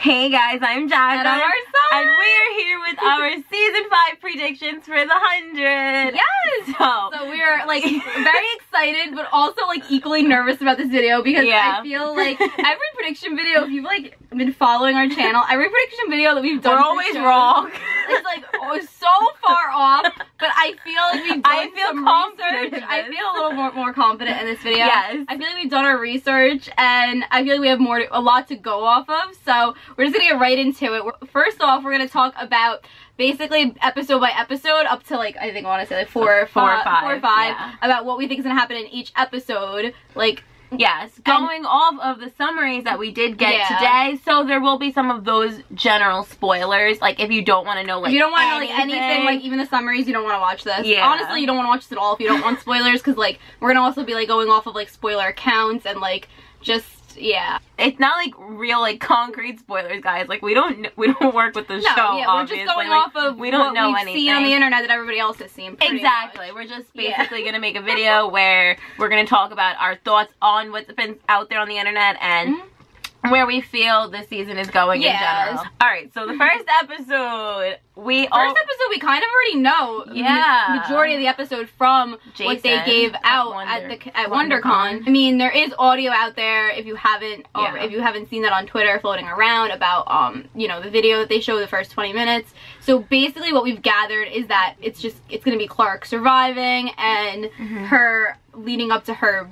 Hey guys, I'm Jacqueline. And I'm Arsai. And we are here with our season five predictions for the hundred. Yes! So, So we are like very excited, but also like equally nervous about this video because Yeah. I feel like every prediction video, if you've like been following our channel, every prediction video that we've done, we're always shows wrong. It's like oh, so far off, but I feel like we've done I feel some confident research. I feel a little more more confident in this video. Yes. I feel like we've done our research, and I feel like we have more, to, a lot to go off of. So we're just gonna get right into it. First off, we're gonna talk about basically episode by episode up to like I think I want to say like four, Four or five, or five yeah. about what we think is gonna happen in each episode. Like Yes, going off of the summaries that we did get Yeah. today, so there will be some of those general spoilers. Like if you don't want to know, like if you don't want to know like anything, like even the summaries, you don't want to watch this. Yeah. Honestly, you don't want to watch this at all if you don't want spoilers, because like we're gonna also be like going off of like spoiler accounts and like just yeah. it's not like real like concrete spoilers, guys. Like we don't we don't work with the No, show. yeah, obviously. we're just going Like, off of we don't what know anything on the internet that everybody else has seen. Exactly. much. We're just Yeah. basically gonna make a video where we're gonna talk about our thoughts on what's been out there on the internet and mm-hmm. Where we feel the season is going in Mm-hmm. General. Alright, so the first episode we First all episode, we kind of already know. Yeah. ma- majority of the episode from what they Jason gave at out Wonder- at the at WonderCon. WonderCon. I mean, there is audio out there if you haven't or Yeah. if you haven't seen that on Twitter floating around about um you know the video that they show the first 20 minutes. So basically, what we've gathered is that it's just it's gonna be Clarke surviving and Mm-hmm. her leading up to her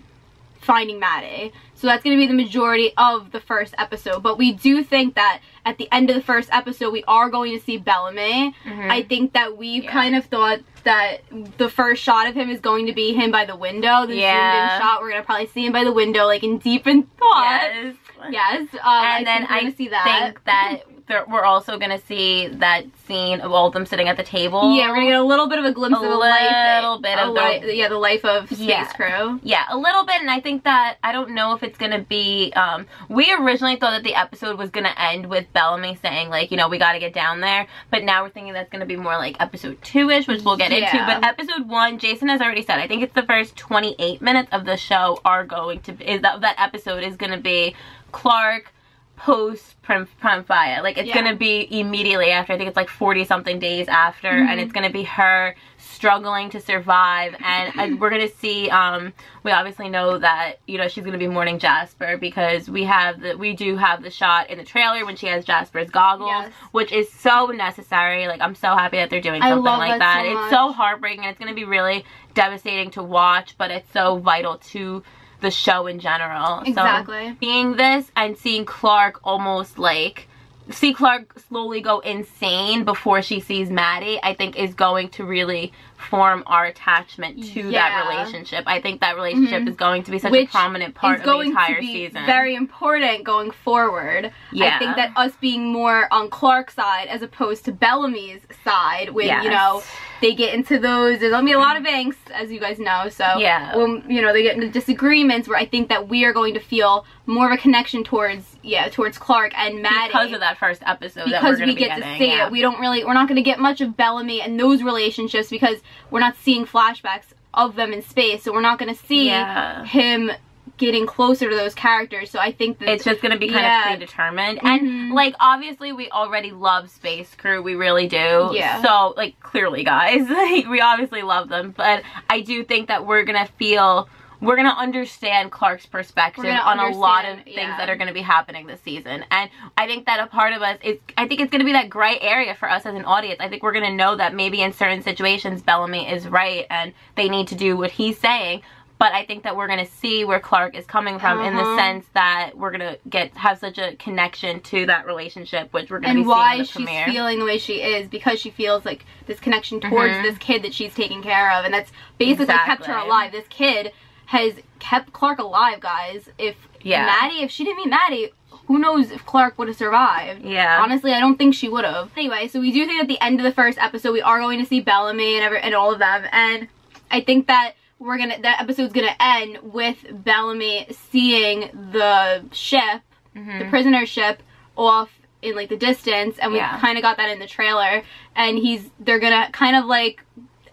finding Madi. So that's going to be the majority of the first episode. But we do think that at the end of the first episode, we are going to see Bellamy. Mhm. I think that we've Yeah. kind of thought that the first shot of him is going to be him by the window. The Yeah. zoomed in shot, we're going to probably see him by the window, like in deep in thought. Yes. Yes. Um, I And then I see that. think that we're also gonna see that scene of all of them sitting at the table. Yeah, we're gonna get a little bit of a glimpse A of a life, little bit a of the- yeah, the life of Space Yeah. Crew. Yeah, a little bit, and I think that I don't know if it's gonna be. Um, we originally thought that the episode was gonna end with Bellamy saying like, you know, we got to get down there, but now we're thinking that's gonna be more like episode two ish, which we'll get into. But episode one, Jason has already said, I think it's the first twenty eight minutes of the show are going to is that that episode is gonna be Clarke post Prim Praimfaya. Like it's Yeah. gonna be immediately after. I think it's like forty something days after, Mhm. and it's gonna be her struggling to survive. And uh, we're gonna see. Um, we obviously know that you know she's gonna be mourning Jasper because we have the we do have the shot in the trailer when she has Jasper's goggles, Yes. which is so necessary. Like I'm so happy that they're doing I something like that that. so it's so heartbreaking. and It's gonna be really devastating to watch, but it's so vital to the show in general. So Exactly. seeing this and seeing Clarke almost like see Clarke slowly go insane before she sees Madi, I think is going to really form our attachment to that relationship. I think that relationship Mhm. is going to be such Which a prominent part of the going entire to be season. very important going forward. Yeah. I think that us being more on Clarke's side as opposed to Bellamy's side, when Yes. you know they get into those, there's gonna be a lot of angst, as you guys know. So Yeah. when you know they get into disagreements, where I think that we are going to feel more of a connection towards yeah towards Clarke and Madi because of that first episode that we're because we to be get getting. to see yeah. it. We don't really, we're not going to get much of Bellamy and those relationships because we're not seeing flashbacks of them in space. So we're not going to see Yeah. him getting closer to those characters. So I think that it's just gonna be kind Yeah. of predetermined and Mhm. like obviously we already love space crew we really do Yeah. so like clearly guys like we obviously love them but i do think that we're gonna feel we're gonna understand clarke's perspective on a lot of things yeah. that are gonna be happening this season and i think that a part of us is i think it's gonna be that gray area for us as an audience i think we're gonna know that maybe in certain situations bellamy is right and they need to do what he's saying but I think that we're gonna see where Clarke is coming from in the Uh-huh. sense that we're gonna get have such a connection to that relationship, which we're gonna be and seeing why she's premiere. feeling the way she is because she feels like this connection towards Mhm. this kid that she's taking care of and that's basically kept her alive this kid has kept clarke alive guys if Yeah. madi if she didn't meet madi who knows if clarke would have survived yeah, Honestly, I don't think she would have. Anyway, so we do think at the end of the first episode we are going to see Bellamy and every and all of them, and I think that we're gonna that episode's gonna end with Bellamy seeing the ship, the Mhm. prisoner ship, off in like the distance, and we Yeah. kind of got that in the trailer. And he's they're gonna kind of like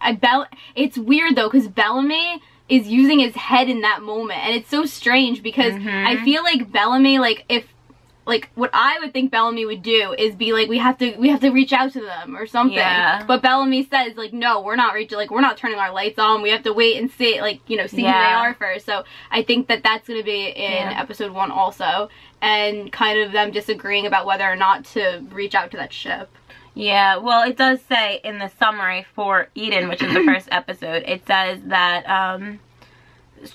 I Bell. It's weird though because Bellamy is using his head in that moment, and it's so strange because Mhm. I feel like Bellamy like if like what I would think Bellamy would do is be like we have to we have to reach out to them or something. Yeah. But Bellamy says like no, we're not reaching like we're not turning our lights on. We have to wait and see like you know see who they are first. So I think that that's going to be in Yeah. episode 1 also and kind of them disagreeing about whether or not to reach out to that ship. Yeah, well, it does say in the summary for Eden, which is the first episode, it says that um,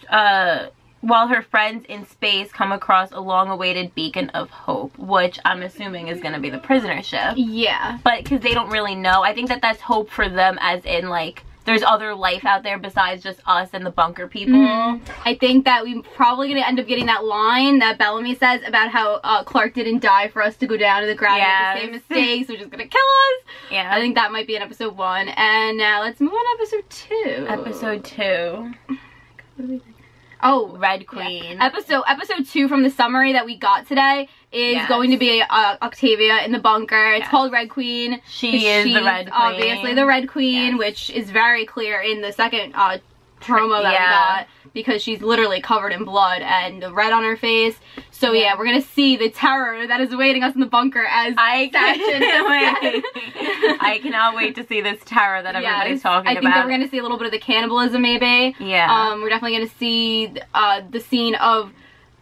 uh, while her friends in space come across a long-awaited beacon of hope, which I'm assuming is going to be the prisoner ship, Yeah. but because they don't really know, I think that that's hope for them, as in like there's other life out there besides just us and the bunker people. Mhm. I think that we're probably going to end up getting that line that Bellamy says about how uh, Clarke didn't die for us to go down to the ground and make the same Yes. mistakes, which is going to kill us. Yeah, I think that might be in episode one. And now let's move on to episode two. episode two, What do we think? Oh, Red yeah. Queen. Episode episode two from the summary that we got today is Yes. going to be uh, Octavia in the bunker. It's Yes. called Red Queen. she is the Red Queen. Obviously the Red Queen, Yes. which is very clear in the second uh, promo that Yeah. we got because she's literally covered in blood and the red on her face. So yeah, Yeah. we're gonna see the terror that is awaiting us in the bunker as I wait. I cannot wait to see this terror that everybody's Yes. talking I think about. that we're gonna see a little bit of the cannibalism maybe. yeah. Um, we're definitely gonna see uh, the scene of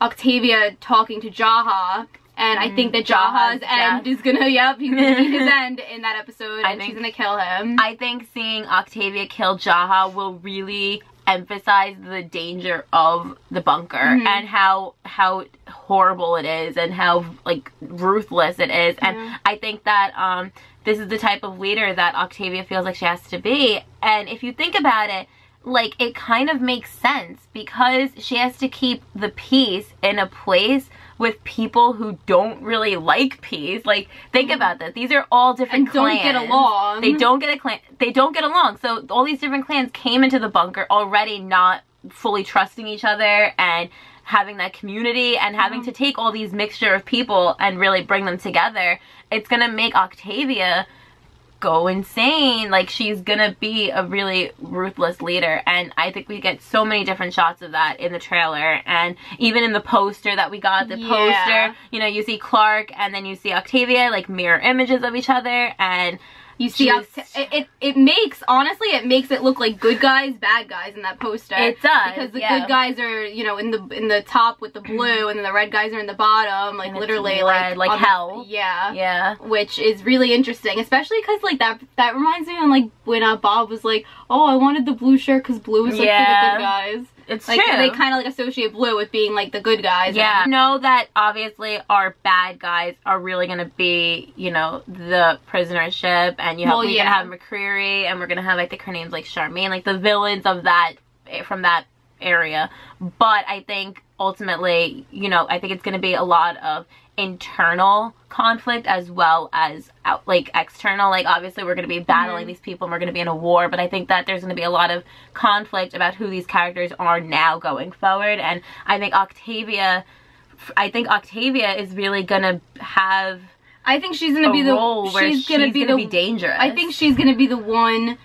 Octavia talking to Jaha. And I think that Mm, Jaha's end is gonna, yep, he's gonna his end in that episode, I and she's gonna kill him. I think seeing Octavia kill Jaha will really emphasize the danger of the bunker Mhm. and how how horrible it is and how like ruthless it is and Yeah. I think that um this is the type of leader that Octavia feels like she has to be and if you think about it like it kind of makes sense because she has to keep the peace in a place with people who don't really like peas. Like think mm-hmm. about this. These are all different and don't clans. get along. They don't get a clan. They don't get along. So all these different clans came into the bunker already not fully trusting each other and having that community and having mm-hmm. to take all these mixture of people and really bring them together. It's gonna make Octavia go insane. Like she's gonna be a really ruthless leader, and I think we get so many different shots of that in the trailer, and even in the poster that we got. The Yeah. poster, you know, you see Clarke, and then you see Octavia, like mirror images of each other, and You see, it, it it makes honestly it makes it look like good guys, bad guys in that poster. It does, because the yeah. good guys are you know in the in the top with the blue, and then the red guys are in the bottom, like And literally red, like like the- hell. yeah. yeah. Which is really interesting, especially because like that that reminds me of like when uh, Bob was like, "Oh, I wanted the blue shirt because blue is like Yeah. for the good guys." It's Like true. they kind of like associate blue with being like the good guys. Yeah. and- Know that obviously our bad guys are really gonna be, you know, the prisoner ship and you have Well, we're yeah. gonna have McCreary and we're gonna have I think her name's like Charmaine, like the villains of that eh, from that area. But I think ultimately, you know, I think it's gonna be a lot of internal conflict as well as out like external like obviously we're going to be battling Mhm. these people and we're going to be in a war but i think that there's going to be a lot of conflict about who these characters are now going forward and i think octavia i think octavia is really going to have I think she's gonna be the role where she's gonna be the be dangerous I think she's gonna be the one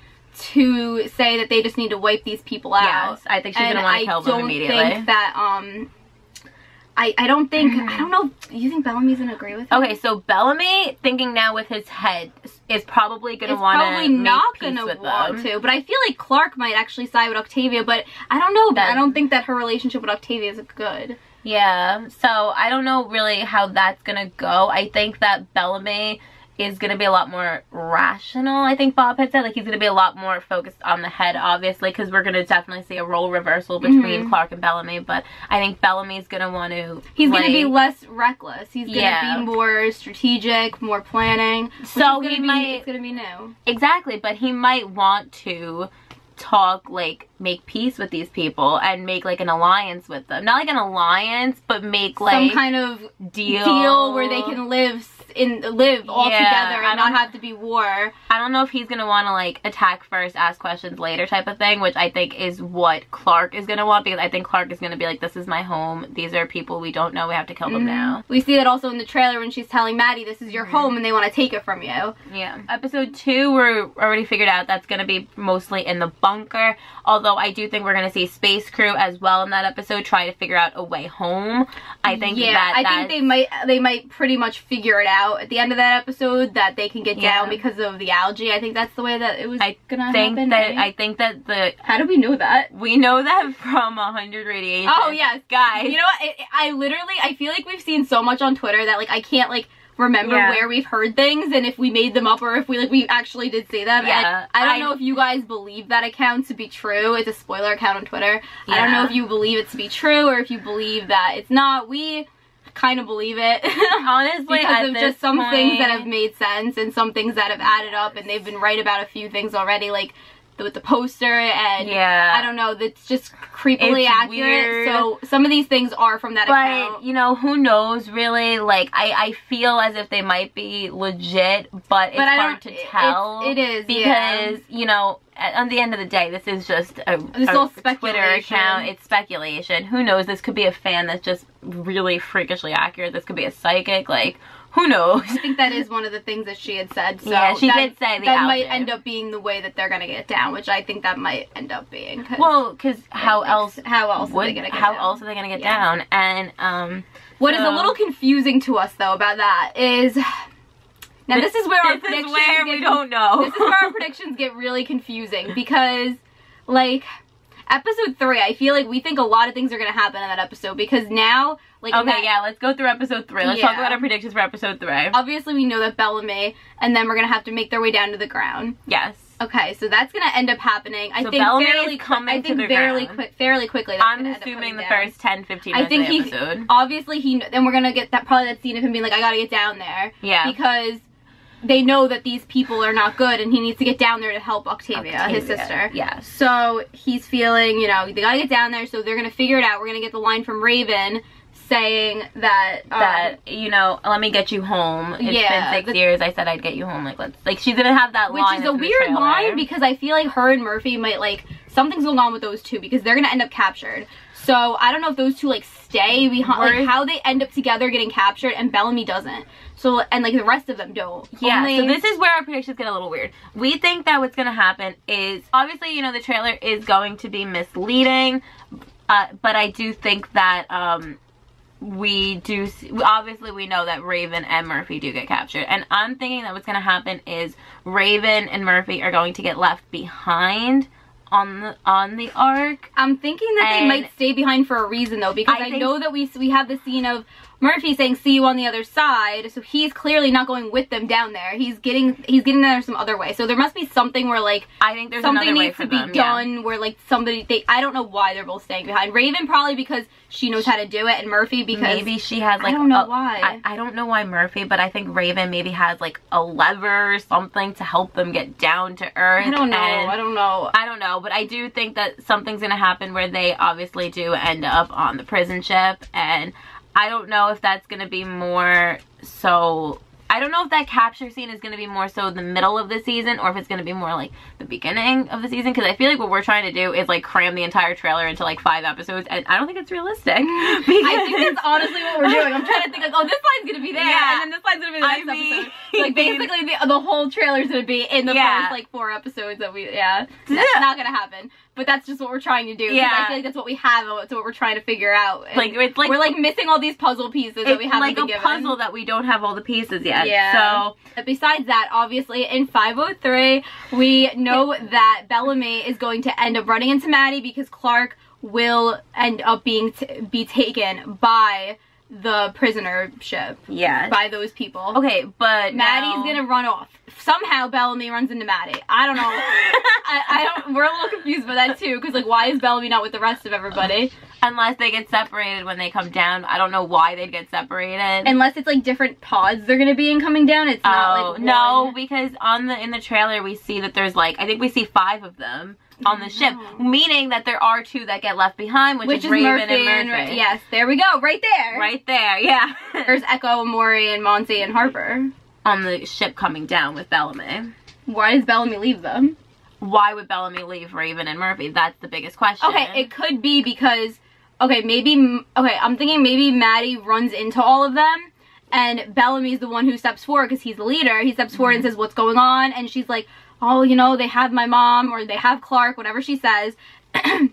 to say that they just need to wipe these people out. yes i think she's and going to want to kill them immediately. I don't think that um I, I don't think I mm-hmm. don't know you think Bellamy's gonna agree with Okay, so Bellamy, thinking now with his head, is probably gonna Is want probably to not make peace gonna with want them. to, but I feel like Clarke might actually side with Octavia, but I don't know. That- I don't think that her relationship with Octavia is good. Yeah, so I don't know really how that's gonna go. I think that Bellamy is gonna be a lot more rational. I think Bob had said like he's gonna be a lot more focused on the head, obviously, because we're gonna definitely see a role reversal between Mhm. Clarke and Bellamy. But I think Bellamy's gonna want to. He's gonna be less reckless. He's gonna Yeah. be more strategic, more planning. So he be, might- It's gonna be new. exactly, but he might want to talk like make peace with these people and make like an alliance with them not like an alliance but make like Some kind of deal deal where they can live in live all Yeah, together and not have to be war. I don't know if he's gonna want to like attack first, ask questions later type of thing, which I think is what Clarke is gonna want because I think Clarke is gonna be like, "This is my home. These are people we don't know. We have to kill them now." We see that also in the trailer when she's telling Madi, "This is your Mm-hmm. home," and they want to take it from you. Yeah. Episode two, we're already figured out that's gonna be mostly in the bunker. Although I do think we're gonna see Space Crew as well in that episode try to figure out a way home. I think yeah, that I think they might they might pretty much figure it out at the end of that episode that they can get Yeah. down because of the algae. I think that's the way that it was I gonna think happen. that right? I think that the How do we know that? we know that from a hundred radiation. Oh yes, guys. You know what? It, I literally I feel like we've seen so much on Twitter that like I can't like remember Yeah. where we've heard things and if we made them up or if we like we actually did say them. Yeah, And I don't I- know if you guys believe that account to be true. It's a spoiler account on Twitter. I don't know if you believe it to be true or if you believe that it's not. We kind of believe it. honestly, because of just some things that have made sense and some things that have added up and they've been right about a few things already like with the poster and Yeah. I don't know that's just creepily It's accurate weird. so some of these things are from that But account you know, who knows? Really, like I, I feel as if they might be legit, but it's But hard to it- tell. it is, because yeah. you know, at, on the end of the day, this is just a, This is a Twitter account. It's speculation. Who knows? This could be a fan that's just really freakishly accurate. This could be a psychic. Like who knows? I think that is one of the things that she had said so Yeah, she that, did say that might end up being the way that they're gonna get down which I think that might end up being 'cause Well, because how else? how else are they gonna get how down? else are they gonna get Yeah. down? And um, What is So- a little confusing to us though about that is now this, is where our this is predictions where get we don't know. this is where our predictions get really confusing because like episode three i feel like we think a lot of things are going to happen in that episode because now like Okay, that- yeah, let's go through episode three. Let's talk about our predictions for episode three. obviously we know that bellamy and then we're going to have to make their way down to the ground yes. okay so that's going to end up happening i So think Bellamy is fairly coming i to think the fairly ground. quick fairly quickly that's I'm gonna end up assuming the down. first 10, 15 I think of the he episode. obviously he then we're gonna get that probably that scene of him being like I gotta get down there Yeah. because they know that these people are not good and he needs to get down there to help Octavia, his sister. Yeah. So he's feeling, you know, they gotta get down there, so they're gonna figure it out. We're gonna get the line from Raven saying that um, that you know, let me get you home. It's Yeah, been six the- years. I said I'd get you home. Like let's like she's gonna have that line. which is a weird line because I feel like her and Murphy might like something's going on with those two because they're gonna end up captured. So I don't know if those two like stay behind, like We're- how they end up together getting captured, and Bellamy doesn't. So and like the rest of them don't. Yeah, Only- so this is where our predictions get a little weird. We think that what's going to happen is obviously, you know, the trailer is going to be misleading, uh, but I do think that um, we do obviously we know that Raven and Murphy do get captured, and I'm thinking that what's going to happen is Raven and Murphy are going to get left behind on the on the arc. I'm thinking that they might stay behind for a reason though, because I I, know that we we have the scene of Murphy saying "see you on the other side," so he's clearly not going with them down there. He's getting he's getting there some other way. So there must be something where like I think there's something needs to be them. yeah. done where like somebody they I don't know why they're both staying behind. Raven probably because she knows how to do it, and Murphy because maybe she has like I don't know a- why. I, I don't know why Murphy, but I think Raven maybe has like a lever or something to help them get down to Earth. I don't know. and- I don't know. I don't know, but I do think that something's gonna happen where they obviously do end up on the prison ship, and I don't know if that's gonna be more so. I don't know if that capture scene is going to be more so the middle of the season or if it's going to be more like the beginning of the season because I feel like what we're trying to do is like cram the entire trailer into like five episodes and I don't think it's realistic. I think that's honestly what we're doing. I'm trying to think like, oh, this line's gonna be there, Yeah. and then this line's gonna be the I next mean- episode. Like basically, the, the whole trailer's gonna be in the Yeah. first like four episodes that we. Yeah, that's Yeah. not gonna happen. But that's just what we're trying to do. Yeah. I feel like that's what we have. and what we're trying to figure out. And Like, it's like- we're like missing all these puzzle pieces that we it's haven't like been a given. puzzle that we don't have all the pieces yet. Yeah. So But besides that, obviously in 503, we know that Bellamy is going to end up running into Madi because Clarke will end up being t- be taken by the prisoner ship yeah. by those people. Okay, but Madi's now- gonna run off. Somehow Bellamy runs into Madi. I don't know. I, I don't. We're a little confused by that too, because like, why is Bellamy not with the rest of everybody? unless they get separated when they come down. I don't know why they'd get separated. Unless it's like different pods they're gonna be in coming down. It's not oh like no, because on the in the trailer we see that there's like I think we see five of them on the ship, meaning that there are two that get left behind, which, Which is, is Raven Murphy and Murphy. Ra- yes, there we go, right there. Right there, yeah. There's Echo, Maury, and Monty and Harper. On the ship coming down with Bellamy. Why does Bellamy leave them? Why would Bellamy leave Raven and Murphy? That's the biggest question. Okay, it could be because okay, maybe okay, I'm thinking maybe Madi runs into all of them and Bellamy's the one who steps forward because he's the leader. He steps forward and mm-hmm. says what's going on and she's like, "Oh, you know, they have my mom or they have Clarke, whatever she says." and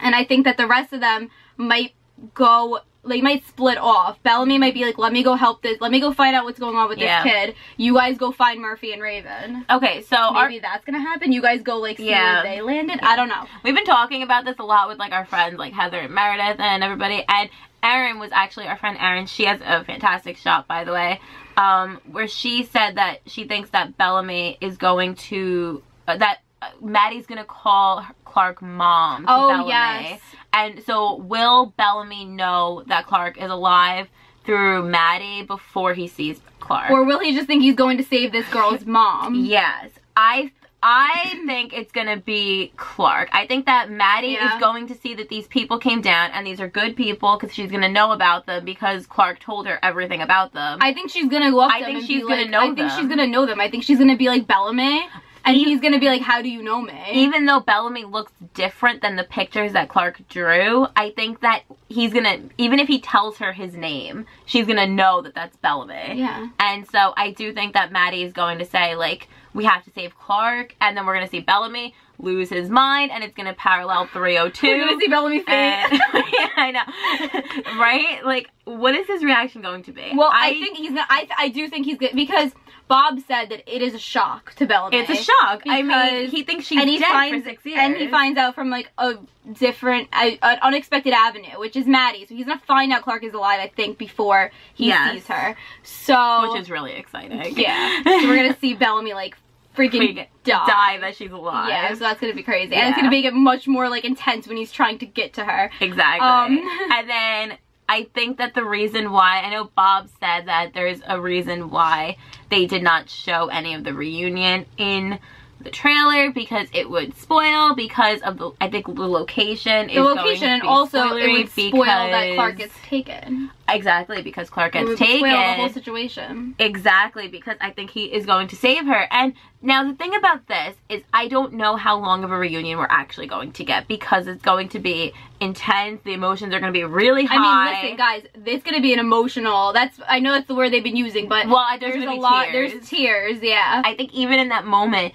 I think that the rest of them might go they might split off. Bellamy might be like, "Let me go help this. Let me go find out what's going on with Yeah. this kid. You guys go find Murphy and Raven." Okay, so our, Maybe that's gonna happen. You guys go like see Yeah. where they landed. I don't know. we've been talking about this a lot with like our friends like Heather and Meredith and everybody and Erin was actually our friend Erin. She has a fantastic shop by the way. Um, where she said that she thinks that Bellamy is going to uh, that uh, Madi's gonna call Clarke mom to Oh Bellamy. yes. And so will Bellamy know that Clarke is alive through Madi before he sees Clarke? Or will he just think he's going to save this girl's mom? Yes. I I think it's gonna be Clarke. I think that Madi Yeah. is going to see that these people came down and these are good people because she's gonna know about them because Clarke told her everything about them. I think she's gonna go up I think she's gonna like, know I think them. she's gonna know them. I think she's gonna be like Bellamy, and he's gonna be like, "How do you know me?" Even though Bellamy looks different than the pictures that Clarke drew, I think that he's gonna even if he tells her his name, she's gonna know that that's Bellamy. yeah. And so I do think that Madi is going to say, like, we have to save Clarke, and then we're going to see Bellamy lose his mind, and it's going to parallel 302. We're gonna see Bellamy. And, yeah, I know. right? Like, what is his reaction going to be? well, I, think he's gonna. I I do think he's good because Bob said that it is a shock to Bellamy. it's a shock. I mean, he thinks she's and he dead finds for six years. and he finds out from like a different, a, an unexpected avenue, which is Madi. So he's gonna find out Clarke is alive. I think before he Yes. sees her. So Which is really exciting. yeah. so we're gonna see Bellamy like freaking die. die that she's alive. Yeah, so that's gonna be crazy, and it's gonna make it much more like intense when he's trying to get to her. Exactly. Um, and then I think that the reason why I know Bob said that there's a reason why they did not show any of the reunion in the trailer because it would spoil because of the I think the location is The going location, to also it would spoil that Clarke gets taken. exactly because Clarke It gets would taken spoil the whole situation. Exactly, because I think he is going to save her. And now the thing about this is I don't know how long of a reunion we're actually going to get because it's going to be intense. The emotions are going to be really high. I mean, listen, guys, it's gonna be an emotional. That's I know that's the word they've been using, but Well, there's there's a lot. tears. There's tears. Yeah. I think even in that moment,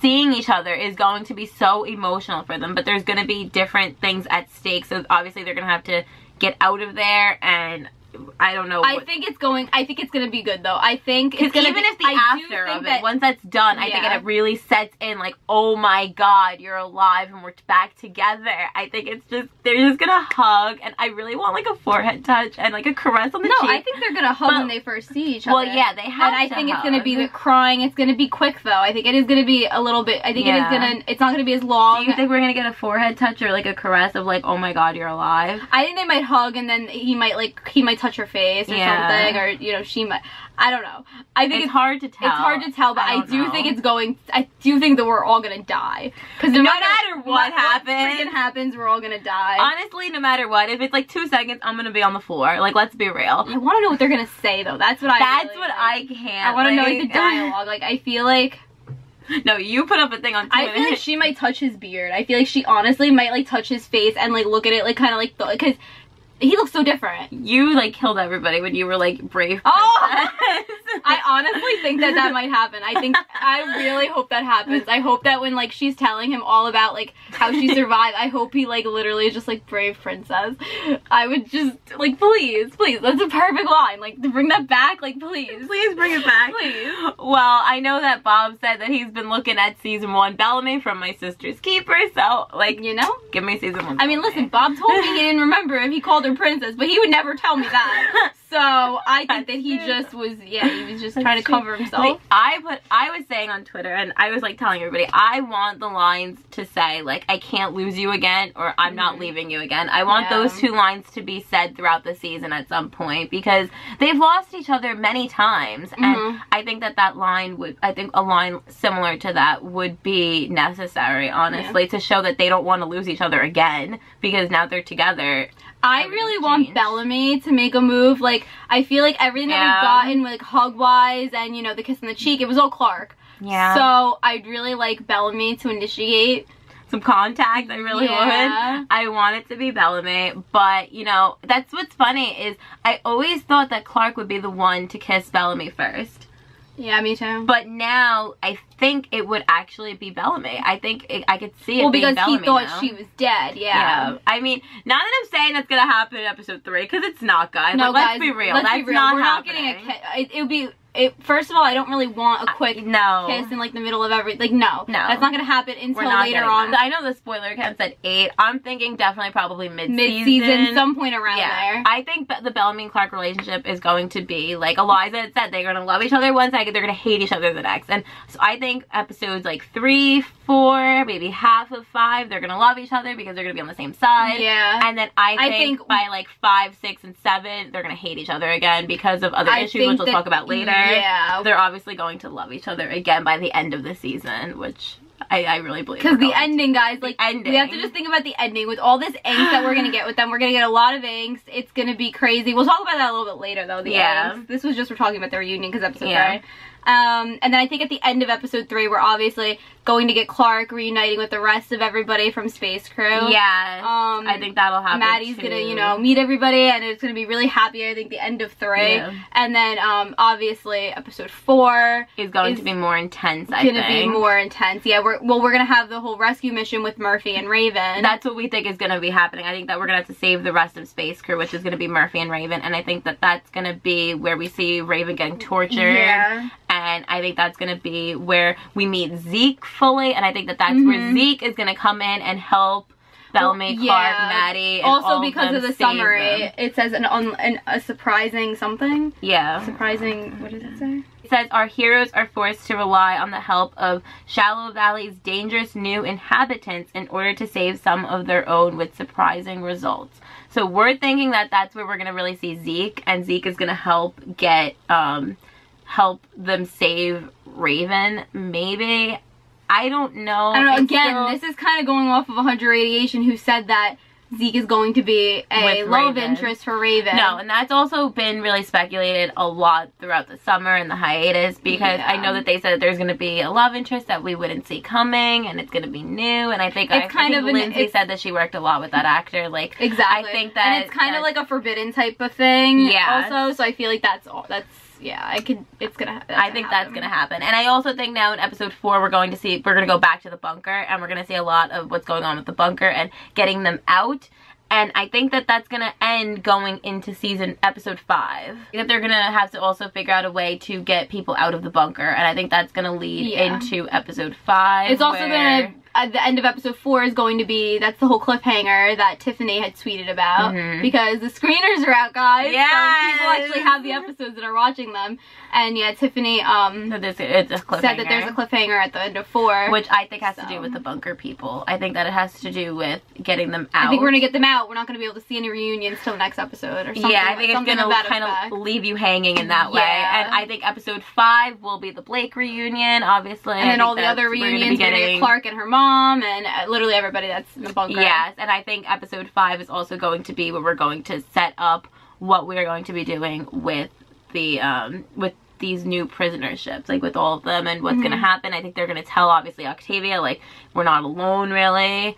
seeing each other is going to be so emotional for them. But there's going to be different things at stake. So obviously they're going to have to get out of there and I don't know. I think it's going. I think it's gonna be good though. I think it's gonna even be, if the I after of it, that- once that's done, I think it really sets in like, oh my god, you're alive and we're back together. I think it's just they're just gonna hug, and I really want like a forehead touch and like a caress on the No, cheek. I think they're gonna hug But- when they first see each other. well, yeah, they have. and I think it's gonna be hug. the crying. It's gonna be quick though. I think it is gonna be a little bit. I think Yeah. it is gonna. It's not gonna be as long. Do you think we're gonna get a forehead touch or like a caress of like, oh my god, you're alive? I think they might hug and then he might like he might touch her face or Yeah. something or you know she might. I don't know. I think It's it's, hard to tell. it's hard to tell, but I, don't do know. think it's going. I do think that we're all gonna die because no, No matter, matter what happens. freaking happens, we're all gonna die. Honestly, no matter what, if it's like two seconds, I'm gonna be on the floor. Like, let's be real. I want to know what they're gonna say though. That's what I. That's really, what like, I can't. I want to know like the dialogue. Like I feel like No, you put up a thing on. I feel like she might touch his beard. I feel like she honestly might like touch his face and like look at it like kind of like because he looks so different. you like killed everybody when you were like brave. Oh! I honestly think that that might happen. I think I really hope that happens. I hope that when like she's telling him all about like how she survived, I hope he like literally is just like brave princess. I would just like please, please. That's a perfect line. Like to bring that back. Like please. Please bring it back. Please. Well, I know that Bob said that he's been looking at season one Bellamy from My Sister's Keeper, so like, You know. give me season one. I mean, listen. Bob told me he didn't remember if he called her princess, but he would never tell me that. So I think that he just was, yeah, he was just trying to cover himself. Like, I put I was saying on Twitter and I was like telling everybody I want the lines to say like I can't lose you again or I'm not Mhm. leaving you again. I want Yeah. those two lines to be said throughout the season at some point because they've lost each other many times Mhm. and I think that that line would I think a line similar to that would be necessary honestly to show that they don't want to lose each other again because now they're together. I really want changed. Bellamy to make a move. Like, I feel like everything that we've gotten, like hug wise and you know the kiss on the cheek, it was all Clarke. Yeah. So I'd really like Bellamy to initiate. some contact. I really Yeah. would. I want it to be Bellamy, but you know that's what's funny is I always thought that Clarke would be the one to kiss Bellamy first, Yeah, me too. but now I think it would actually be Bellamy. I think it, I could see it well, because Bellamy he thought now. she was dead. Yeah. Yeah. I mean, not that I'm saying that's gonna happen in episode three, because it's not, guys. No, Like, let's be real. Let's that's be real. not We're happening. not getting a it would be. It, first of all, I don't really want a quick no. kiss in like the middle of every. Like no, No. that's not gonna happen until later on, that. I know the spoiler account said eight. I'm thinking definitely probably mid-season. mid-season, some point around yeah, there. I think the Bellamy and Clarke relationship is going to be like Eliza had said. They're gonna love each other one second, they're gonna hate each other the next. And so I think episodes like three, four, maybe half of five, they're gonna love each other because they're gonna be on the same side. yeah. And then I I think, think- by like five, six, and seven, they're gonna hate each other again because of other I issues, which we'll that- talk about later. Yeah. They're obviously going to love each other again by the end of the season, which I, I really believe. Because the ending, guys, like ending. we have to just think about the ending with all this angst that we're gonna get with them. We're gonna get a lot of angst. It's gonna be crazy. We'll talk about that a little bit later, though. The Yeah. angst. This was just we're talking about the reunion because episode Yeah. three. Um, and then I think at the end of episode three, we're obviously going to get Clarke reuniting with the rest of everybody from Space Crew. Yeah. Um, I think that'll happen. Madi's too. gonna, you know, meet everybody, and it's gonna be really happy. I think the end of three, Yeah. and then um, obviously episode four is going is to be more intense. I gonna think. be more intense. Yeah, we're well, we're gonna have the whole rescue mission with Murphy and Raven. That's what we think is going to be happening. I think that we're going to have to save the rest of Space Crew, which is going to be Murphy and Raven, and I think that that's going to be where we see Raven getting tortured. yeah. and I think that's going to be where we meet Zeke fully, and I think that that's where Mhm. Zeke is going to come in and help Bellamy, Well, Clarke, yeah. Madi, and all Also, because them of the summary, them. it says an, un, an a surprising something. Yeah. Surprising. What does it say? It says our heroes are forced to rely on the help of Shallow Valley's dangerous new inhabitants in order to save some of their own with surprising results. So we're thinking that that's where we're going to really see Zeke and Zeke is going to help get um help them save Raven maybe. I don't know. I don't know. Again, still- this is kind of going off of 100 Radiation, who said that Zeke is going to be a love interest for Raven. No, and that's also been really speculated a lot throughout the summer and the hiatus because I know that they said that there's going to be a love interest that we wouldn't see coming and it's going to be new. And I think I, It's kind I think of an- Lindsey it's- said that she worked a lot with that actor. Like, Exactly. I think that and it's kind of like a forbidden type of thing. Yeah. Also, so I feel like that's all. That's yeah. I could. It's gonna. That's I think that's going to happen. And I also think now in episode four, we're going to see, we're going to go back to the bunker and we're going to see a lot of what's going on with the bunker and getting them out. And I think that that's going to end going into season episode five. That they're going to have to also figure out a way to get people out of the bunker. And I think that's going to lead Yeah. into episode five. It's also gonna. At the end of episode four is going to be that's the whole cliffhanger that Tiffany had tweeted about Mhm. because the screeners are out, guys. So people actually have the episodes and are watching them. And yeah, Tiffany um So this, it's a cliffhanger. said that there's a cliffhanger at the end of four. Which I think has to do with the bunker people. I think that it has to do with getting them out. I think we're gonna get them out. We're not gonna be able to see any reunions till next episode or something. yeah, I think it's gonna kind effect. of leave you hanging in that way. Yeah. And I think episode five will be the Blake reunion, obviously. and then all the other we're gonna be reunions, we're gonna get getting- Clarke and her mom, and uh, literally everybody that's in the bunker. Yes, and I think episode five is also going to be where we're going to set up what we are going to be doing with the um with these new prisoner ships, like with all of them and what's Mhm. gonna happen. I think they're gonna tell obviously Octavia like we're not alone really.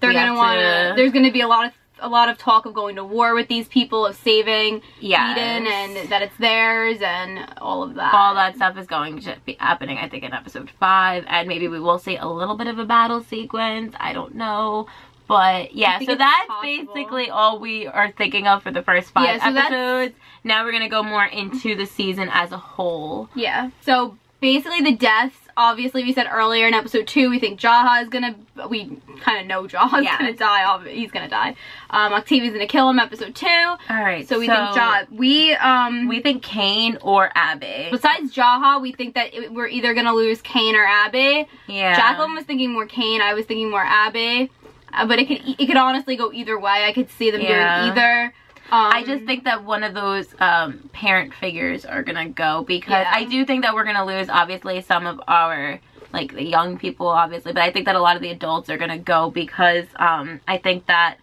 they're We gonna have want to- to. There's gonna be a lot of a lot of talk of going to war with these people, of saving Yes. Eden, and that it's theirs, and all of that. all that stuff is going to be happening, I think, in episode five, and maybe we will see a little bit of a battle sequence. I don't know. But yeah, so that's possible. basically all we are thinking of for the first five Yeah, so episodes. Now we're gonna go more into the season as a whole. Yeah. So basically, the deaths obviously we said earlier in episode two, we think Jaha is gonna. We kind of know Jaha's Yeah. gonna die. He's gonna die. Um, Octavia's gonna kill him. Episode two. All right. So we think Jaha. We um. We think Kane or Abby. Besides Jaha, we think that it, we're either gonna lose Kane or Abby. Yeah. Jacqueline was thinking more Kane. I was thinking more Abby. Uh, but it could it could honestly go either way. I could see them Yeah. doing either. Um, I just think that one of those um, parent figures are gonna go because Yeah. I do think that we're gonna lose obviously some of our like the young people obviously, but I think that a lot of the adults are gonna go because um, I think that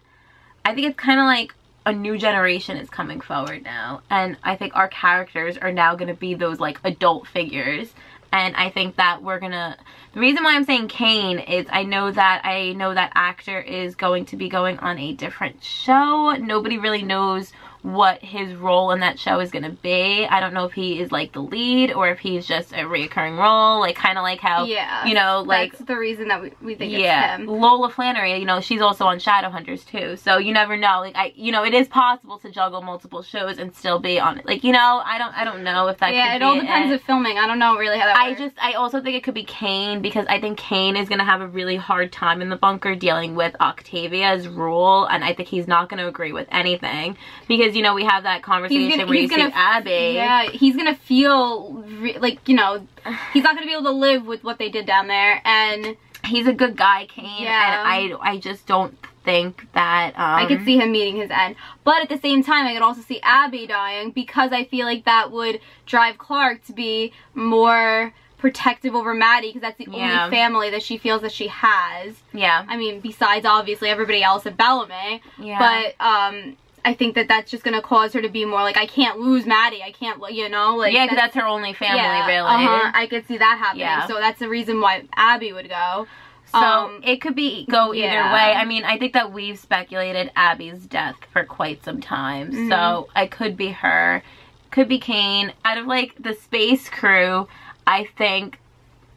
I think it's kind of like a new generation is coming forward now, and I think our characters are now gonna be those like adult figures. And I think that we're gonna. The reason why I'm saying Kane is I know that I know that actor is going to be going on a different show. Nobody really knows what his role in that show is gonna be. I don't know if he is like the lead or if he's just a reoccurring role, like kind of like how yeah, you know, like that's the reason that we, we think yeah, it's him. Lola Flanery, you know, she's also on Shadowhunters too. So you never know. Like I, you know, it is possible to juggle multiple shows and still be on it. Like you know, I don't, I don't know if that. yeah, it all depends of filming. I don't know really how that works. I works. just, I also think it could be Kane because I think Kane is gonna have a really hard time in the bunker dealing with Octavia's rule, and I think he's not gonna agree with anything because you know we have that conversation gonna- where he's you gonna- see Abby. Yeah, he's gonna feel like you know, he's not gonna be able to live with what they did down there, and he's a good guy, Kane, Yeah. and I, I just don't think that. Um, I could see him meeting his end. But at the same time, I could also see Abby dying because I feel like that would drive Clarke to be more protective over Madi because that's the Yeah. only family that she feels that she has. Yeah, I mean, besides obviously everybody else at Bellamy. yeah, But um, I think that that's just gonna cause her to be more like, I can't lose Madi. I can't, you know, like yeah, because that's her only family, yeah, really. Uh-huh, I could see that happening. Yeah. So that's the reason why Abby would go. So Um, it could be go either yeah. way. I mean, I think that we've speculated Abby's death for quite some time. Mhm. So it could be her, could be Kane. Out of like the space crew, I think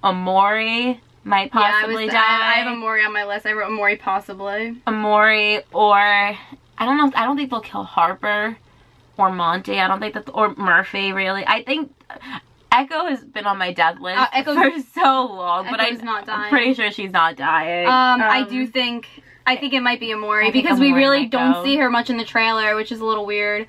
Emori might yeah, I, possibly was, die. I, I have Emori on my list. I wrote Emori possibly. Emori or I don't know. I don't think they'll kill Harper or Monty. I don't think that or Murphy really. I think. Echo has been on my death list Uh, Echo's- for so long, but I, Echo's not I'm pretty sure she's not dying. Um, I do think I think it might be Emori because we really don't see her much in the trailer, which is a little weird.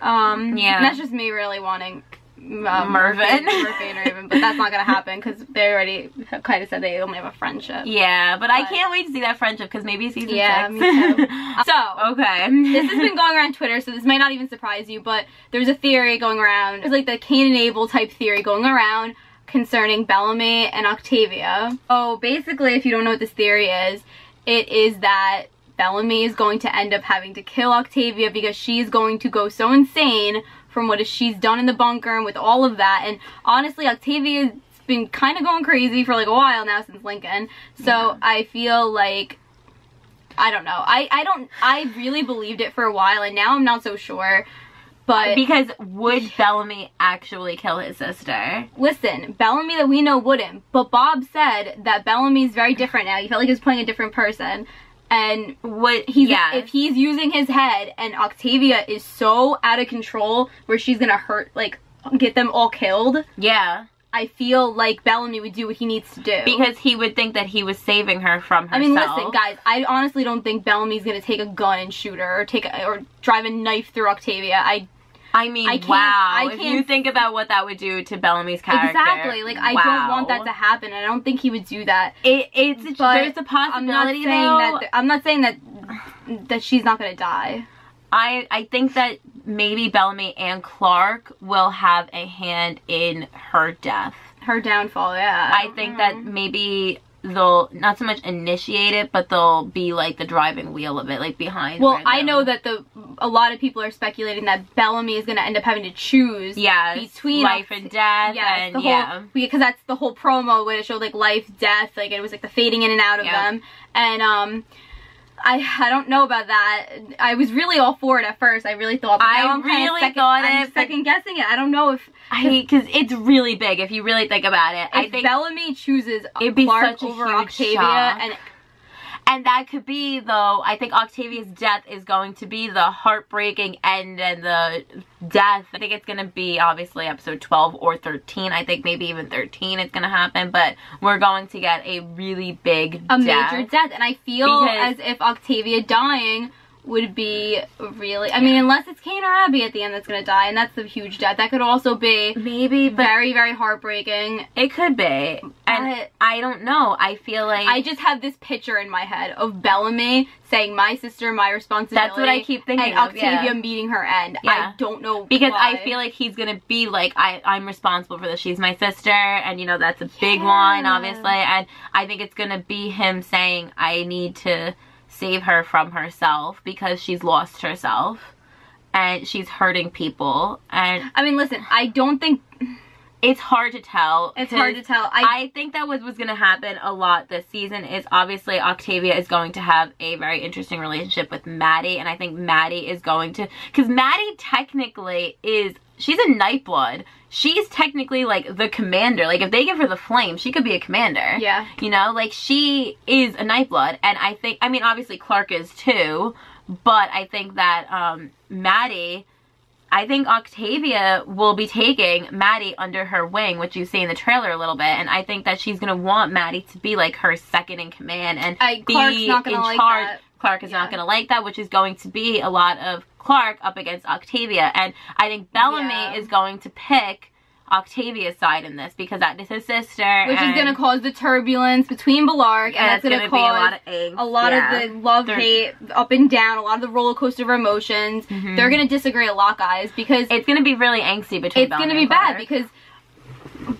Um, Yeah. and that's just me really wanting uh, Murven. Murphy and Raven, but that's not gonna happen because they already kind of said they only have a friendship. Yeah, but, I can't wait to see that friendship because maybe season Yeah, six. too. So okay. this has been going around Twitter, so this might not even surprise you, but there's a theory going around. It's like the Cain and Abel type theory going around concerning Bellamy and Octavia. Oh, basically, if you don't know what this theory is, it is that Bellamy is going to end up having to kill Octavia because she's going to go so insane from what she's done in the bunker and with all of that. And honestly, Octavia's been kind of going crazy for like a while now since Lincoln. So Yeah. I feel like I don't know. I, I don't I really believed it for a while and now I'm not so sure. But because would Bellamy actually kill his sister? listen, Bellamy that we know wouldn't. But Bob said that Bellamy's very different now. He felt like he was playing a different person. And what he's yeah. if he's using his head and Octavia is so out of control where she's gonna hurt like get them all killed, yeah. I feel like Bellamy would do what he needs to do. Because he would think that he was saving her from herself. I mean, listen, guys. I honestly don't think Bellamy's gonna take a gun and shoot her, or take a, or drive a knife through Octavia. I I mean, I can't- wow. I if you think about what that would do to Bellamy's character. exactly like I don't want that to happen. I don't think he would do that. It, it's But there's a I'm not possibility saying though. that. I'm not saying that that she's not gonna die. I I think that maybe Bellamy and Clarke will have a hand in her death. Her downfall. Yeah. I think that mm. maybe they'll not so much initiate it, but they'll be like the driving wheel of it, like behind. Well, I know that the a lot of people are speculating that Bellamy is gonna end up having to choose. Yes, between life and death, Yes, and whole yeah, because that's the whole promo where it showed like life, death, like it was like the fading in and out of Yep. them, and um. I, I don't know about that. I was really all for it at first. I really thought. But I I'm really second, thought I'm it, second guessing it. I don't know if I because it's really big if you really think about it. I if think Bellamy chooses It'd be Clarke such a over Octavia, shock. and And that could be, though, I think Octavia's death is going to be the heartbreaking end and the death. I think it's going to be, obviously, episode 12 or 13. I think maybe even 13 is going to happen. But we're going to get a really big a death. major death. And I feel as if Octavia dying would be really, I mean, unless it's Kane or Abby at the end that's gonna die, and that's the huge death. That could also be Maybe, very, very heartbreaking. it could be. And I don't know. I feel like... I just have this picture in my head of Bellamy saying, "My sister, my responsibility." That's what I keep thinking And of, yeah. Octavia meeting her end. Yeah. I don't know because I feel like he's gonna be like I I'm responsible for this. She's my sister, and you know that's a big Yeah. line, obviously. And I think it's gonna be him saying I need to save her from herself because she's lost herself and she's hurting people, and I mean, listen, I don't think it's hard to tell. it's hard to tell. I, I think that was was going to happen a lot this season is obviously Octavia is going to have a very interesting relationship with Madi and I think Madi is going to cuz Madi technically is she's a Nightblood. She's technically like the commander. Like if they give her the flame, she could be a commander. yeah. You know, like she is a Nightblood and I think I mean obviously Clarke is too, but I think that um Madi I think Octavia will be taking Madi under her wing, which you see in the trailer a little bit, and I think that she's gonna want Madi to be like her second in command and I, be in like charge. that. Clarke is not gonna like that, which is going to be a lot of Clarke up against Octavia, and I think Bellamy Yeah. is going to pick Octavia's side in this because that is his sister, Which is gonna cause the turbulence between Bellarke, and, and that's it's gonna, gonna, cause be a lot of angst. a lot yeah. of the love They're- hate up and down a lot of the roller coaster of emotions Mhm. they're gonna disagree a lot guys because It's gonna be really angsty between. it's gonna be and bad because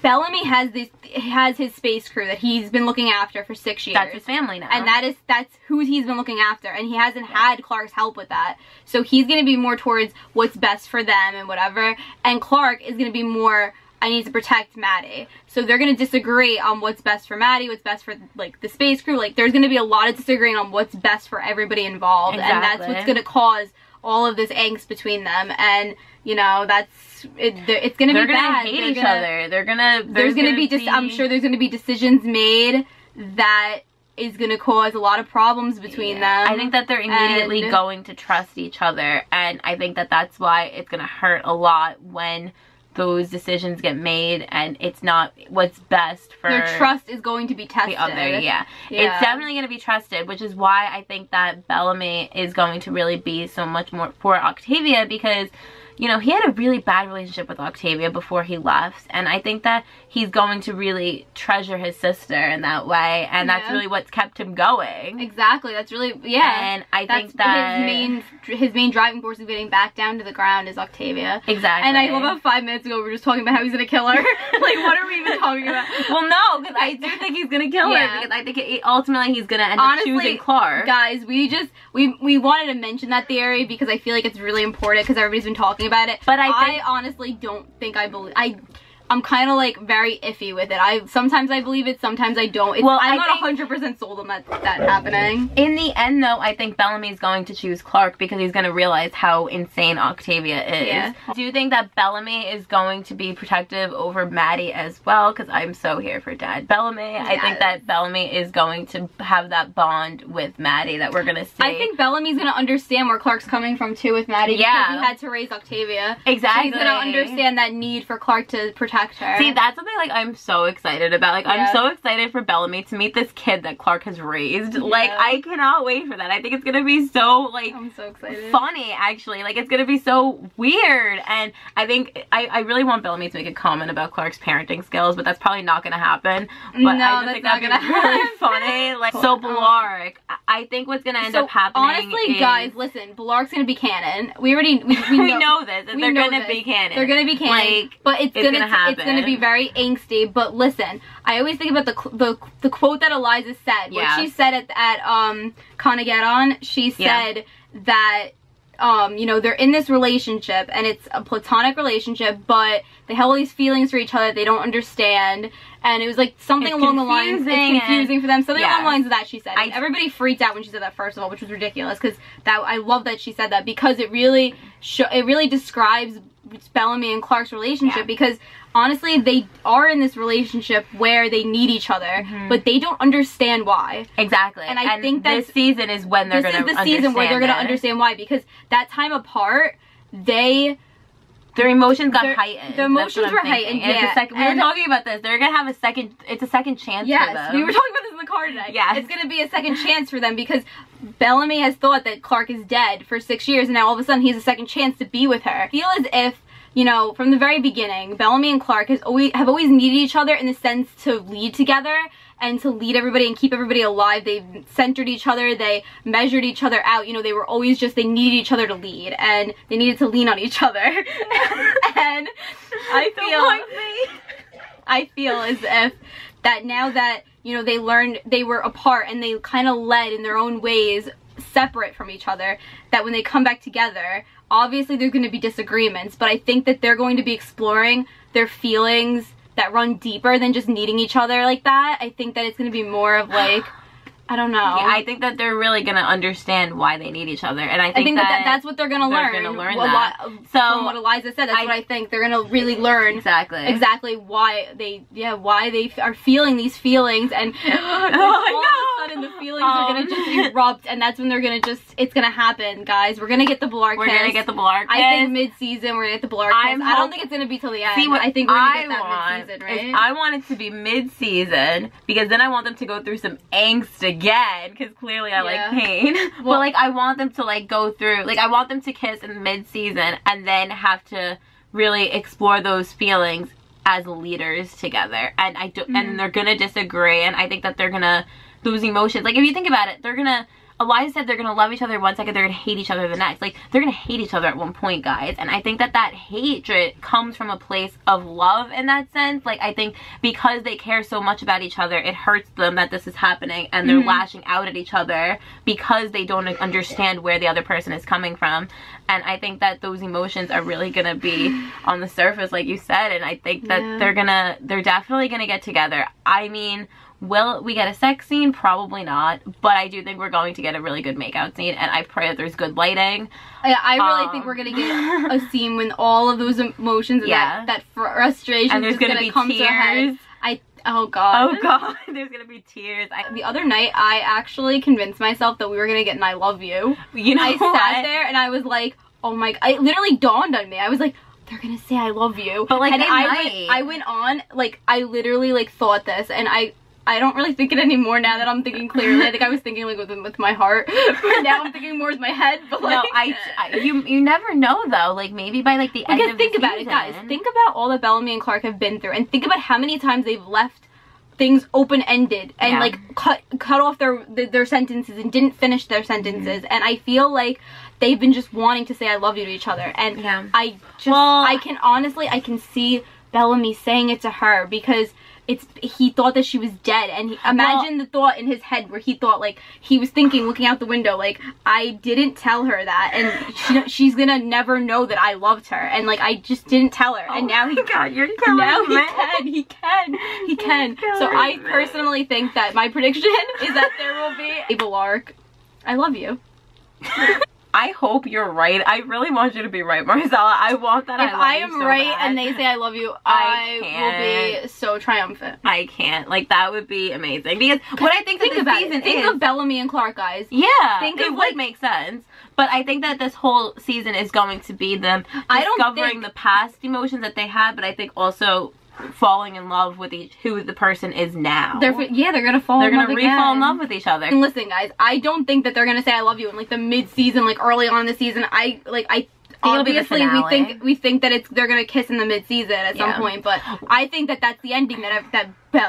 bellamy has this has his space crew that he's been looking after for six years. that's his family now, and that is that's who he's been looking after. And he hasn't had clarke's help with that. So he's gonna be more towards what's best for them and whatever. And clarke is gonna be more I need to protect Madi. So they're gonna disagree on what's best for Madi, what's best for like the space crew. Like there's gonna be a lot of disagreeing on what's best for everybody involved, and that's what's gonna cause all of this angst between them. And you know that's it, it's gonna be they're be gonna bad. hate They're each gonna- other. They're gonna. There's gonna, be just. I'm sure there's gonna be decisions made that is gonna cause a lot of problems between Yeah. them. I think that they're immediately and- going to trust each other, and I think that that's why it's gonna hurt a lot when those decisions get made, and it's not what's best for their trust is going to be tested. the other. Yeah. Yeah. it's definitely gonna be trusted, which is why I think that Bellamy is going to really be so much more for Octavia because. You know, he had a really bad relationship with Octavia before he left, and I think that he's going to really treasure his sister in that way, and that's really what's kept him going. Exactly. That's really yeah. And I that's think that his main his main driving force of getting back down to the ground is Octavia. exactly. And I love how five minutes ago we were just talking about how he's gonna kill her. like, what are we even talking about? Well, no, because I do think he's gonna kill Yeah. her because I think it, ultimately he's gonna end Honestly, up choosing Clarke. Guys, we just we we wanted to mention that theory because I feel like it's really important because everybody's been talking about it. But I I honestly don't think I believe I. I'm kind of like very iffy with it. I sometimes I believe it, sometimes I don't. It's, Well, I'm I not 100 percent sold on that that happening. In the end, though, I think Bellamy's going to choose Clarke because he's gonna realize how insane Octavia is. Yeah. Do you think that Bellamy is going to be protective over Madi as well? Because I'm so here for Dad Bellamy. I think that Bellamy is going to have that bond with Madi that we're gonna see. I think Bellamy's gonna understand where Clarke's coming from too with Madi Yeah. because he had to raise Octavia. exactly. So he's gonna understand that need for Clarke to protect her. See, that's something like I'm so excited about. Like Yeah. I'm so excited for Bellamy to meet this kid that Clarke has raised. Like I cannot wait for that. I think it's gonna be so like I'm so excited. funny actually. Like it's gonna be so weird. And I think I, I really want Bellamy to make a comment about Clarke's parenting skills, but that's probably not gonna happen. But No, I just that's think that'd gonna be really happen. funny. Like so Bellarke. I- think what's gonna end so up happening honestly, is- guys, listen, Bellarke's gonna be canon. We already we, we know, we know, this. That we they're know gonna this. be canon. They're gonna be canon, Like, but it's, it's gonna, gonna it's gonna be very angsty. But listen, I always think about the the, the quote that Eliza said. Yeah. What she said at at um Conageddon, she Yeah. said that um, you know, they're in this relationship and it's a platonic relationship, but they have all these feelings for each other they don't understand. And it was like something It's along the lines, confusing it's confusing for them. Something Yeah. along the lines of that she said. I- Everybody freaked out when she said that first of all, which was ridiculous because that I love that she said that because it really it really describes Bellamy and Clarke's relationship Yeah. because honestly, they are in this relationship where they need each other, Mm-hmm. but they don't understand why. Exactly. And I think this season is when they're this gonna understand why. This is the season where they're gonna it. understand why because that time apart, they Their emotions got Their- heightened. their emotions were thinking. heightened, And yeah. second, we were talking about this. They're gonna have a second. It's a second chance for Yes, them. we were talking about this in the car today. Yes. It's gonna be a second chance for them because Bellamy has thought that Clarke is dead for six years and now all of a sudden he's a second chance to be with her. I feel as if, you know, from the very beginning, Bellamy and Clarke has always have always needed each other in the sense to lead together and to lead everybody and keep everybody alive. They've centered each other, they measured each other out. You know, they were always just they needed each other to lead and they needed to lean on each other. and I feel I feel as if that now that you know they learned they were apart and they kind of led in their own ways separate from each other that when they come back together obviously there's going to be disagreements but i think that they're going to be exploring their feelings that run deeper than just needing each other like that i think that it's going to be more of like i don't know Yeah, I think that they're really gonna understand why they need each other, and I think, I think that, that that's what they're gonna learn. they're learn. gonna learn Well, that. what- So, from what Eliza said, that's I- what I think they're gonna really learn exactly exactly why they yeah why they f- are feeling these feelings and all no. Of a sudden the feelings are gonna Um. just erupt and that's when they're gonna just it's gonna happen guys we're gonna get the Bellarke We're gonna get the Bellarke. I think mid-season we're gonna get the Bellarke I don't think it's gonna be till the end See what I think we're gonna I get that want mid-season right I want it to be mid-season because then I want them to go through some angst again because clearly I Yeah. like pain. but Well- like I want them to like go through like I want them to kiss in mid-season and then have to really explore those feelings as leaders together. And I do, Mhm. and they're gonna disagree. And I think that they're gonna those emotions. Like if you think about it, they're gonna. Eliza said they're gonna love each other one second, they're gonna hate each other the next. Like they're gonna hate each other at one point, guys. And I think that that hatred comes from a place of love in that sense. Like I think because they care so much about each other, it hurts them that this is happening, and they're Mhm. lashing out at each other because they don't understand where the other person is coming from. And I think that those emotions are really gonna be on the surface, like you said. And I think that Yeah. they're gonna, they're definitely gonna get together. I mean. Will we get a sex scene? Probably not. But I do think we're going to get a really good makeout scene, and I pray that there's good lighting. I, I really Um, think we're gonna get a scene when all of those emotions and Yeah. that, that frustration And there's is gonna gonna be come to a head. tears. I oh god Oh god, there's gonna be tears. I, the other night I actually convinced myself that we were gonna get an I love you. you know, I what? sat there and I was like, oh my, it literally dawned on me. I was like, they're gonna say I love you. But, like, and I might. went, I went on, like, I literally like thought this, and I. I don't really think it anymore now that I'm thinking clearly. I think I was thinking like with, with my heart, but now I'm thinking more with my head. But like, no, I, I, you, you never know though. Like maybe by like the end because of think about it, guys. Think about all that Bellamy and Clarke have been through, and think about how many times they've left things open ended and Yeah. like cut cut off their their, their sentences and didn't finish their sentences. Mm-hmm. And I feel like they've been just wanting to say "I love you" to each other, and Yeah. I just Well- I can honestly I can see Bellamy saying it to her because. It's he thought that she was dead, and he, imagine the thought in his head where he thought like he was thinking, looking out the window, like I didn't tell her that, and she, she's gonna never know that I loved her, and like I just didn't tell her, and oh now he Oh God, you're killing now he me. can, he can, he can. So I personally think that my prediction is that there will be a Bellarke. I love you. I hope you're right. I really want you to be right, Marcella. I want that. If I you am so right bad. and they say I love you, I I, will be so triumphant. I can't. Like that would be amazing because what I think, Think that about this season it. Think is. of Bellamy and Clarke, guys. yeah, think it of, would like- make sense. But I think that this whole season is going to be them I don't discovering think- the past emotions that they had, but I think also falling in love with each who the person is now. They're yeah, they're gonna fall. They're in gonna love re-fall in love with each other. And listen, guys, I don't think that they're gonna say "I love you" in like the mid-season, like early on in the season. I like I. it'll be the Obviously, we think we think that it's they're gonna kiss in the mid-season at some Yeah. point, but I think that that's the ending that I've- that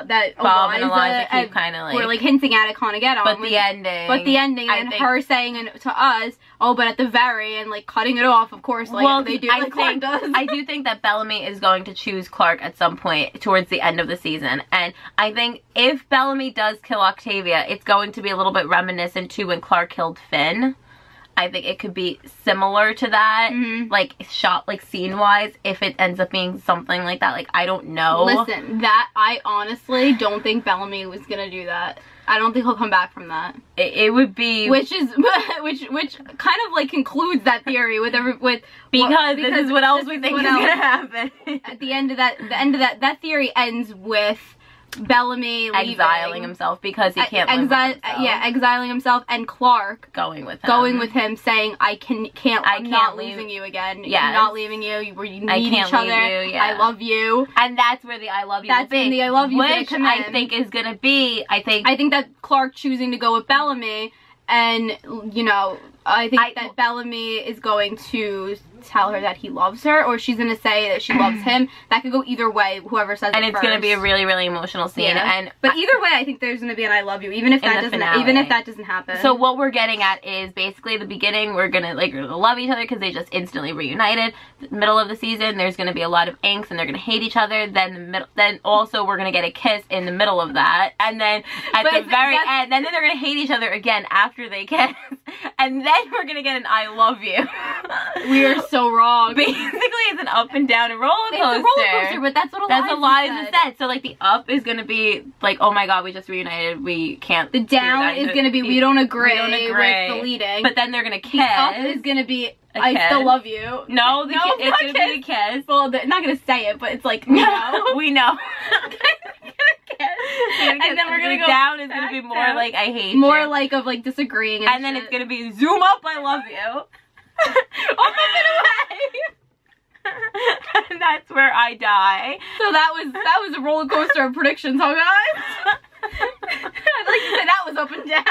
that Bob and Eliza Eliza keep kind of like, we're like hinting at it, kind of get on. but the ending. but the ending I and think- her saying to us, oh, but at the very end, like cutting it off, of course, like well, they do, I like think, does. I do think that Bellamy is going to choose Clarke at some point towards the end of the season. And I think if Bellamy does kill Octavia, it's going to be a little bit reminiscent to when Clarke killed Finn. I think it could be similar to that, Mhm. like shot like scene wise. If it ends up being something like that, like I don't know. Listen, that I honestly don't think Bellamy was gonna do that. I don't think he'll come back from that. it, it would be Which is which which kind of like concludes that theory with every with because, well, this is what else we think is else. gonna happen. at the end of that the end of that that theory ends with Bellamy leaving, Exiling himself because he can't himself. yeah exiling himself and Clarke going with him. going with him saying I can can't I I'm can't not leave- losing you again. I'm not leaving you you, we need I can't each other you, yeah. I love you and that's where the I love you That's when the I love you which I in. think is gonna be. I think I think that Clarke choosing to go with Bellamy and you know I think I- that Bellamy is going to tell her that he loves her or she's going to say that she loves him that could go either way whoever says and it it's gonna be a really really emotional scene. Yeah. And but either way I think there's going to be an I love you even if that doesn't finale. even if that doesn't happen So what we're getting at is basically the beginning. We're gonna like we're gonna love each other because they just instantly reunited. The middle of the season, there's gonna be a lot of angst and they're gonna hate each other. Then the middle, then also we're gonna get a kiss in the middle of that, and then at But the very end, then they're gonna hate each other again after they kiss, and then we're gonna get an I love you. we are so wrong basically it's an up and down and roller it's coaster. a roller coaster but that's what That's Eliza a lie said. said. So like the up is gonna be like, oh my god, we just reunited. We can't. the do down that. is going to be we don't agree, don't with agree. the leading But then they're gonna kiss. the up is going to be I still love you no, the No, it's gonna be the kiss. well they're not going to say it but it's like no we know. and and then we're gonna The go down is gonna be more down. like I hate more you. like of like disagreeing and, and then it's gonna be zoom up, I love you. oh, away. and that's where I die. so that was that was a roller coaster of predictions huh guys I'd like to say that was up and down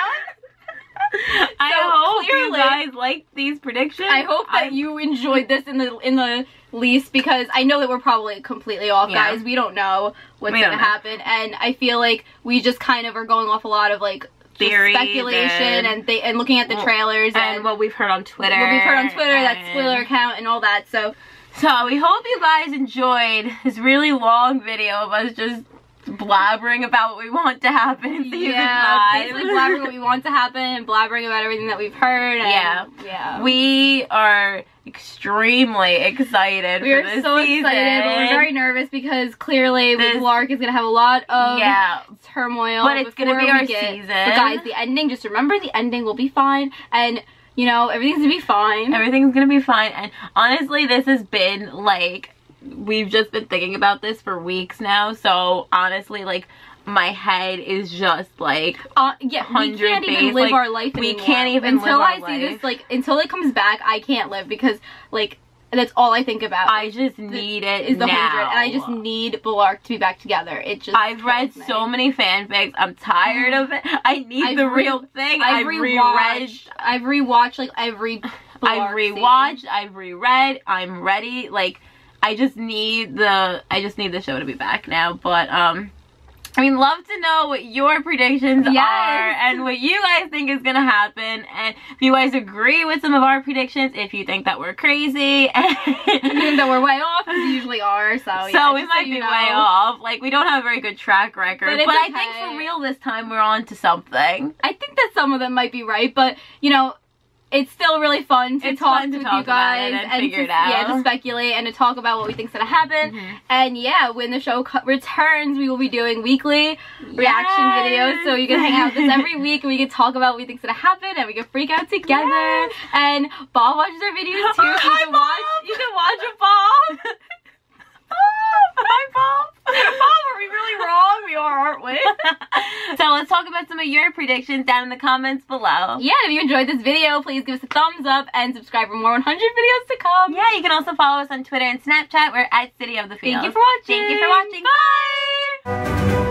I So, hope you guys like these predictions. I hope that I- you enjoyed this in the in the least because I know that we're probably completely off Yeah. guys we don't know what's We gonna happen and I feel like we just kind of are going off a lot of like Theories speculation and- and they and looking at the trailers and and, what we've heard on Twitter. what we've heard on Twitter that spoiler account and all that so So we hope you guys enjoyed this really long video of us just blabbering about what we want to happen yeah, basically blabbering what we want to happen and blabbering about everything that we've heard. And, Yeah. yeah. we are extremely excited We are so season. excited, but we're very nervous because clearly This- Lark is gonna have a lot of yeah. turmoil. But it's gonna be our season. But guys, the ending. Just remember, the ending will be fine, and you know everything's gonna be fine. Everything's gonna be fine. And honestly, this has been like we've just been thinking about this for weeks now. So honestly, like my head is just like Uh, yeah, we 100 can't even live like, our life we anymore. can't even until I see life. this. Like until it comes back, I can't live because like that's all I think about. I just need it is the now. hundred, and I just need Bellarke to be back together. It just I've read me. so many fanfics. I'm tired of it. I need I've the re- real thing. I've I've rewatched. reread. I've rewatched like every. I've Bellarke scene. rewatched. I've reread. I'm ready. Like I just need the. I just need the show to be back now. But um. I mean, love to know what your predictions Yes. are and what you guys think is gonna happen, and if you guys agree with some of our predictions, if you think that we're crazy, Even that we're way off, we usually are. So so yeah, we might you be know. way off. Like we don't have a very good track record, But but, it's I think for real this time we're on to something. I think that some of them might be right, but you know, it's still really fun to It's talk fun to with talk you guys and figure to, it out. yeah, to speculate and to talk about what we think's gonna happen. Mhm. And yeah, when the show returns, we will be doing weekly reaction videos, so you can hang out with us every week and we can talk about what we think's gonna happen and we can freak out together. Yes. And Bob watches our videos too. so you Hi, can watch. You can watch a Bob. Hi, Bob. Bob, are we really wrong? We are, aren't we? so let's talk about some of your predictions down in the comments below. Yeah, if you enjoyed this video, please give us a thumbs up and subscribe for more 100 videos to come. Yeah, you can also follow us on Twitter and Snapchat. We're at City of the Feels. Thank you for watching. Thank you for watching. Bye.